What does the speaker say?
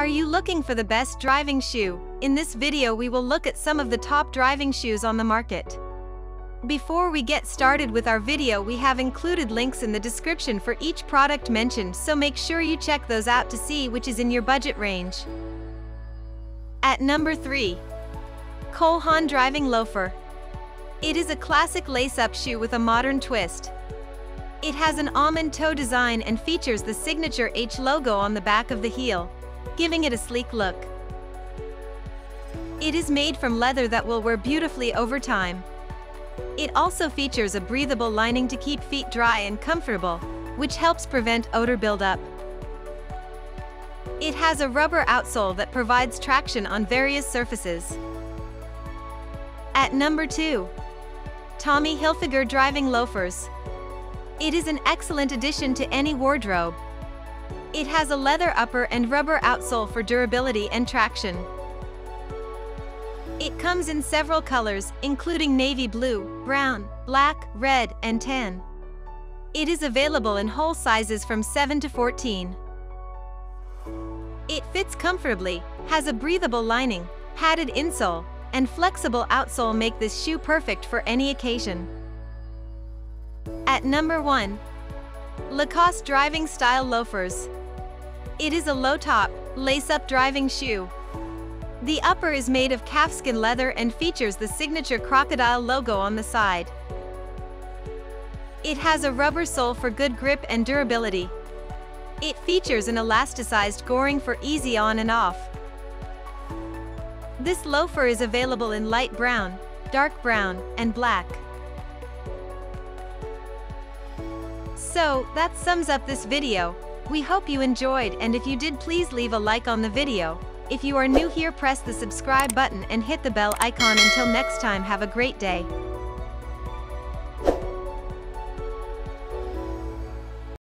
Are you looking for the best driving shoe? In this video we will look at some of the top driving shoes on the market. Before we get started with our video we have included links in the description for each product mentioned so make sure you check those out to see which is in your budget range. At number 3. Cole Haan Driving Loafer. It is a classic lace-up shoe with a modern twist. It has an almond toe design and features the signature H logo on the back of the heel, giving it a sleek look. It is made from leather that will wear beautifully over time. It also features a breathable lining to keep feet dry and comfortable, which helps prevent odor buildup. It has a rubber outsole that provides traction on various surfaces. At number 2. Tommy Hilfiger Driving Loafers. It is an excellent addition to any wardrobe. It has a leather upper and rubber outsole for durability and traction. It comes in several colors, including navy blue, brown, black, red, and tan. It is available in whole sizes from 7 to 14. It fits comfortably, has a breathable lining, padded insole, and flexible outsole make this shoe perfect for any occasion. At number 1. Lacoste Driving Style Loafers. It is a low-top, lace-up driving shoe. The upper is made of calfskin leather and features the signature crocodile logo on the side. It has a rubber sole for good grip and durability. It features an elasticized goring for easy on and off. This loafer is available in light brown, dark brown, and black. So, that sums up this video. We hope you enjoyed and if you did please leave a like on the video. If you are new here press the subscribe button and hit the bell icon until next time have a great day.